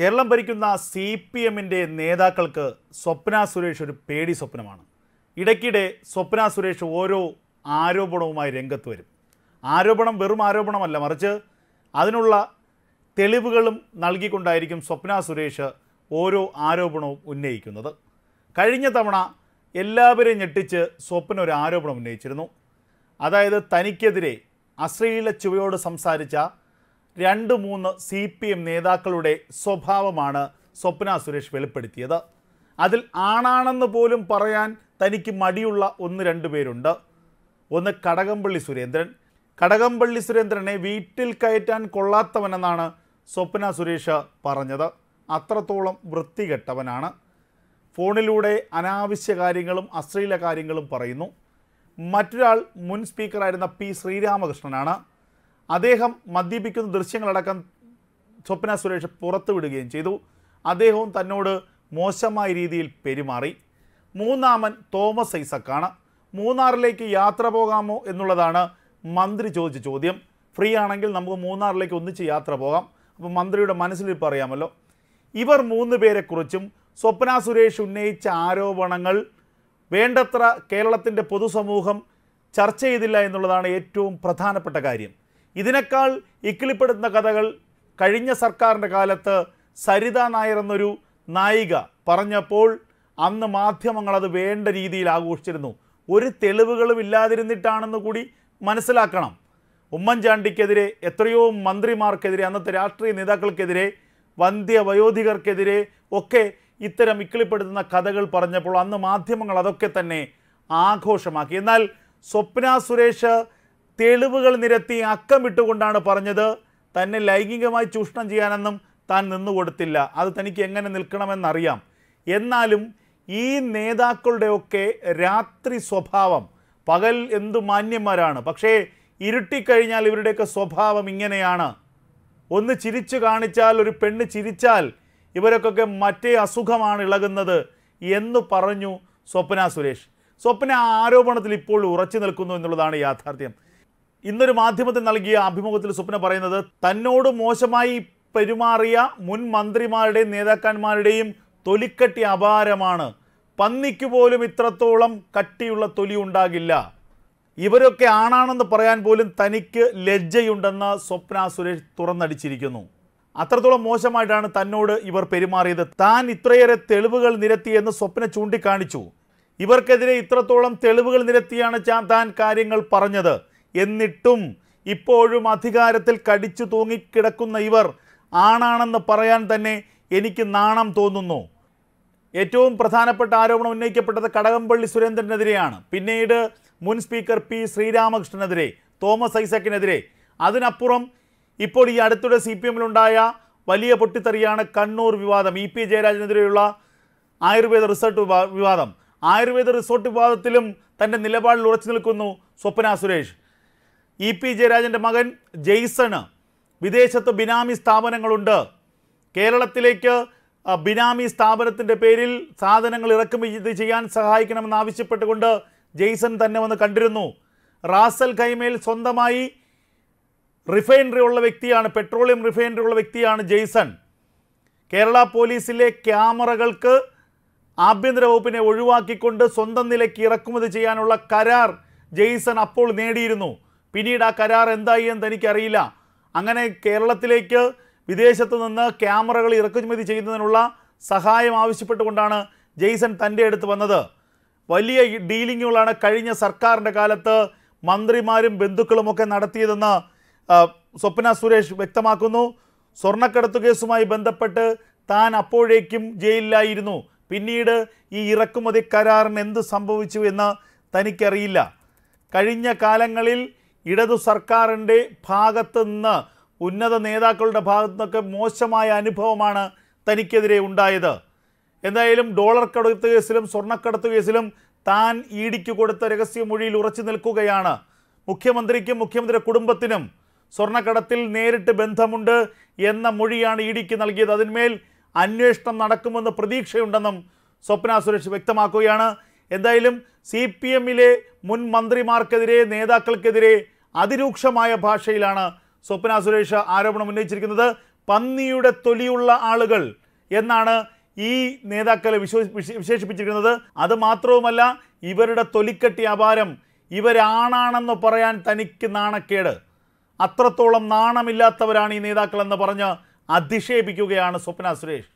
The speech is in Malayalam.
കേരളം ഭരിക്കുന്ന സി പി എമ്മിന്റെ നേതാക്കൾക്ക് സ്വപ്ന സുരേഷ് ഒരു പേടി സ്വപ്നമാണ്. ഇടയ്ക്കിടെ സ്വപ്ന സുരേഷ് ഓരോ ആരോപണവുമായി രംഗത്ത് വരും. ആരോപണം വെറും ആരോപണമല്ല മറിച്ച് അതിനുള്ള തെളിവുകളും നൽകിക്കൊണ്ടായിരിക്കും സ്വപ്ന സുരേഷ് ഓരോ ആരോപണവും ഉന്നയിക്കുന്നത്. കഴിഞ്ഞ തവണ എല്ലാവരെയും ഞെട്ടിച്ച് സ്വപ്ന ഒരു ആരോപണം ഉന്നയിച്ചിരുന്നു. അതായത് തനിക്കെതിരെ അശ്ലീല ചുവയോട് സംസാരിച്ച രണ്ട് മൂന്ന് സി പി എം നേതാക്കളുടെ സ്വഭാവമാണ് സ്വപ്ന സുരേഷ് വെളിപ്പെടുത്തിയത്. അതിൽ ആണാണെന്ന് പോലും പറയാൻ തനിക്ക് മടിയുള്ള ഒന്ന് രണ്ട് പേരുണ്ട്. ഒന്ന് കടകംപള്ളി സുരേന്ദ്രൻ. കടകംപള്ളി സുരേന്ദ്രനെ വീട്ടിൽ കയറ്റാൻ കൊള്ളാത്തവനെന്നാണ് സ്വപ്ന സുരേഷ് പറഞ്ഞത്. അത്രത്തോളം വൃത്തികെട്ടവനാണ്. ഫോണിലൂടെ അനാവശ്യ കാര്യങ്ങളും അശ്ലീല കാര്യങ്ങളും പറയുന്നു. മറ്റൊരാൾ മുൻ സ്പീക്കറായിരുന്ന പി ശ്രീരാമകൃഷ്ണനാണ്. അദ്ദേഹം മദ്യപിക്കുന്ന ദൃശ്യങ്ങളടക്കം സ്വപ്ന സുരേഷ് പുറത്തുവിടുകയും ചെയ്തു. അദ്ദേഹവും തന്നോട് മോശമായ രീതിയിൽ പെരുമാറി. മൂന്നാമൻ തോമസ് ഐസക്കാണ്. മൂന്നാറിലേക്ക് യാത്ര പോകാമോ എന്നുള്ളതാണ് മന്ത്രി ചോദിച്ച ചോദ്യം. ഫ്രീ ആണെങ്കിൽ നമുക്ക് മൂന്നാറിലേക്ക് ഒന്നിച്ച് യാത്ര പോകാം. അപ്പോൾ മന്ത്രിയുടെ മനസ്സിലിപ്പോൾ അറിയാമല്ലോ ഇവർ മൂന്ന് പേരെക്കുറിച്ചും സ്വപ്ന സുരേഷ് ഉന്നയിച്ച ആരോപണങ്ങൾ വേണ്ടത്ര കേരളത്തിന്റെ പൊതുസമൂഹം ചർച്ച ചെയ്തില്ല എന്നുള്ളതാണ് ഏറ്റവും പ്രധാനപ്പെട്ട കാര്യം. ഇതിനേക്കാൾ ഇക്കിളിപ്പെടുത്തുന്ന കഥകൾ കഴിഞ്ഞ സർക്കാരിന്റെ കാലത്ത് സരിത നായർ എന്നൊരു നായിക പറഞ്ഞപ്പോൾ അന്ന് മാധ്യമങ്ങൾ അത് വേണ്ട രീതിയിൽ ആഘോഷിച്ചിരുന്നു. ഒരു തെളിവുകളും ഇല്ലാതിരുന്നിട്ടാണെന്ന് കൂടി മനസ്സിലാക്കണം. ഉമ്മൻചാണ്ടിക്കെതിരെ എത്രയോ മന്ത്രിമാർക്കെതിരെ അന്നത്തെ രാഷ്ട്രീയ നേതാക്കൾക്കെതിരെ വന്ധ്യ വയോധികർക്കെതിരെ ഒക്കെ ഇത്തരം ഇക്കിളിപ്പെടുത്തുന്ന കഥകൾ പറഞ്ഞപ്പോൾ അന്ന് മാധ്യമങ്ങൾ അതൊക്കെ തന്നെ ആഘോഷമാക്കി. എന്നാൽ സ്വപ്ന സുരേഷ് തെളിവുകൾ നിരത്തി അക്കമിട്ടുകൊണ്ടാണ് പറഞ്ഞത്. തന്നെ ലൈംഗികമായി ചൂഷണം ചെയ്യാനൊന്നും താൻ നിന്നുകൊടുത്തില്ല. അത് തനിക്ക് എങ്ങനെ നിൽക്കണമെന്നറിയാം. എന്നാലും ഈ നേതാക്കളുടെയൊക്കെ രാത്രി സ്വഭാവം പകൽ എന്തു മാന്യന്മാരാണ്. പക്ഷേ ഇരുട്ടിക്കഴിഞ്ഞാൽ ഇവരുടെയൊക്കെ സ്വഭാവം ഇങ്ങനെയാണ്. ഒന്ന് ചിരിച്ചു കാണിച്ചാൽ ഒരു പെണ്ണ് ചിരിച്ചാൽ ഇവരൊക്കെ മറ്റേ അസുഖമാണ് ഇളകുന്നത് എന്ന് പറഞ്ഞു സ്വപ്ന സുരേഷ്. സ്വപ്ന ആരോപണത്തിൽ ഇപ്പോൾ ഉറച്ചു നിൽക്കുന്നു എന്നുള്ളതാണ് യാഥാർത്ഥ്യം. ഇന്നൊരു മാധ്യമത്തിൽ നൽകിയ അഭിമുഖത്തിൽ സ്വപ്ന പറയുന്നത് തന്നോട് മോശമായി പെരുമാറിയ മുൻ മന്ത്രിമാരുടെയും നേതാക്കന്മാരുടെയും തൊലിക്കട്ടി അപാരമാണ്. പന്നിക്ക് പോലും ഇത്രത്തോളം കട്ടിയുള്ള തൊലി ഉണ്ടാകില്ല. ഇവരൊക്കെ ആണാണെന്ന് പറയാൻ പോലും തനിക്ക് ലജ്ജയുണ്ടെന്ന് സ്വപ്ന സുരേഷ് തുറന്നടിച്ചിരിക്കുന്നു. അത്രത്തോളം മോശമായിട്ടാണ് തന്നോട് ഇവർ പെരുമാറിയത്. താൻ ഇത്രയേറെ തെളിവുകൾ നിരത്തിയെന്ന് സ്വപ്ന ചൂണ്ടിക്കാണിച്ചു. ഇവർക്കെതിരെ ഇത്രത്തോളം തെളിവുകൾ നിരത്തിയാണ് താൻ കാര്യങ്ങൾ പറഞ്ഞത്. എന്നിട്ടും ഇപ്പോഴും അധികാരത്തിൽ കടിച്ചു തൂങ്ങിക്കിടക്കുന്ന ഇവർ ആണാണെന്ന് പറയാൻ തന്നെ എനിക്ക് നാണം തോന്നുന്നു. ഏറ്റവും പ്രധാനപ്പെട്ട ആരോപണം ഉന്നയിക്കപ്പെട്ടത് കടകംപള്ളി സുരേന്ദ്രനെതിരെയാണ്. പിന്നീട് മുൻ സ്പീക്കർ പി ശ്രീരാമകൃഷ്ണനെതിരെ തോമസ് ഐസക്കിനെതിരെ. അതിനപ്പുറം ഇപ്പോൾ ഈ അടുത്തിടെ സി പി എമ്മിലുണ്ടായ വലിയ പൊട്ടിത്തെറിയാണ് കണ്ണൂർ വിവാദം. ഇ പി ജയരാജനെതിരെയുള്ള ആയുർവേദ റിസോർട്ട് വിവാദം. ആയുർവേദ റിസോർട്ട് വിവാദത്തിലും തന്റെ നിലപാടിൽ ഉറച്ചു നിൽക്കുന്നു സ്വപ്ന സുരേഷ്. ഇ പി ജയരാജന്റെ മകൻ ജെയ്സണ്. വിദേശത്ത് ബിനാമി സ്ഥാപനങ്ങളുണ്ട്. കേരളത്തിലേക്ക് ബിനാമി സ്ഥാപനത്തിന്റെ പേരിൽ സാധനങ്ങൾ ഇറക്കുമതി ചെയ്യാൻ സഹായിക്കണമെന്ന് ആവശ്യപ്പെട്ടുകൊണ്ട് ജെയ്സൺ തന്നെ വന്ന് കണ്ടിരുന്നു. റാസൽ ഖൈമയിൽ സ്വന്തമായി റിഫൈനറി ഉള്ള വ്യക്തിയാണ് പെട്രോളിയം റിഫൈനറി ഉള്ള വ്യക്തിയാണ് ജെയ്സൺ. കേരള പോലീസിലെ ക്യാമറകൾക്ക് ആഭ്യന്തര വകുപ്പിനെ ഒഴിവാക്കിക്കൊണ്ട് സ്വന്തം നിലയ്ക്ക് ഇറക്കുമതി ചെയ്യാനുള്ള കരാർ ജെയ്സൺ അപ്പോൾ നേടിയിരുന്നു. പിന്നീട് ആ കരാർ എന്തായി എന്ന് തനിക്കറിയില്ല അങ്ങനെ കേരളത്തിലേക്ക് വിദേശത്ത് നിന്ന് ക്യാമറകൾ ഇറക്കുമതി ചെയ്യുന്നതിനുള്ള സഹായം ആവശ്യപ്പെട്ടുകൊണ്ടാണ് ജെയ്സൺ തന്റെ അടുത്ത് വന്നത്. വലിയ ഡീലിങ്ങുകളാണ് കഴിഞ്ഞ സർക്കാരിന്റെ കാലത്ത് മന്ത്രിമാരും ബന്ധുക്കളുമൊക്കെ നടത്തിയതെന്ന് സ്വപ്ന സുരേഷ് വ്യക്തമാക്കുന്നു. സ്വർണക്കടത്ത് കേസുമായി ബന്ധപ്പെട്ട് താൻ അപ്പോഴേക്കും ജയിലിലായിരുന്നു. പിന്നീട് ഈ ഇറക്കുമതി കരാറിന് എന്ത് സംഭവിച്ചു എന്ന് തനിക്കറിയില്ല. കഴിഞ്ഞ കാലങ്ങളിൽ ഇടതു സർക്കാരിന്റെ ഭാഗത്ത് നിന്ന് ഉന്നത നേതാക്കളുടെ ഭാഗത്തു നിന്നൊക്കെ മോശമായ അനുഭവമാണ് തനിക്കെതിരെ ഉണ്ടായത്. എന്തായാലും ഡോളർ കടത്ത് കേസിലും സ്വർണക്കടത്ത് കേസിലും താൻ ഈടിക്ക് കൊടുത്ത രഹസ്യ രഹസ്യമൊഴിയിൽ ഉറച്ചു നിൽക്കുകയാണ്. മുഖ്യമന്ത്രിക്കും മുഖ്യമന്ത്രിയുടെ കുടുംബത്തിനും സ്വർണക്കടത്തിൽ നേരിട്ട് ബന്ധമുണ്ട് എന്ന മൊഴിയാണ് ഇടിക്ക് നൽകിയത്. അതിന്മേൽ അന്വേഷണം നടക്കുമെന്ന് പ്രതീക്ഷയുണ്ടെന്നും സ്വപ്ന സുരേഷ് വ്യക്തമാക്കുകയാണ്. എന്തായാലും സി പി എമ്മിലെ മുൻ മന്ത്രിമാർക്കെതിരെ നേതാക്കൾക്കെതിരെ അതിരൂക്ഷമായ ഭാഷയിലാണ് സ്വപ്ന സുരേഷ് ആരോപണം ഉന്നയിച്ചിരിക്കുന്നത്. പന്നിയുടെ തൊലിയുള്ള ആളുകൾ എന്നാണ് ഈ നേതാക്കളെ വിശ്വ വിശേഷിപ്പിച്ചിരിക്കുന്നത്. അത് മാത്രവുമല്ല ഇവരുടെ തൊലിക്കെട്ടി അപാരം ഇവരാണാണെന്ന് പറയാൻ തനിക്ക് നാണക്കേട്. അത്രത്തോളം നാണമില്ലാത്തവരാണ് ഈ നേതാക്കളെന്ന് പറഞ്ഞ് അധിക്ഷേപിക്കുകയാണ് സ്വപ്ന സുരേഷ്.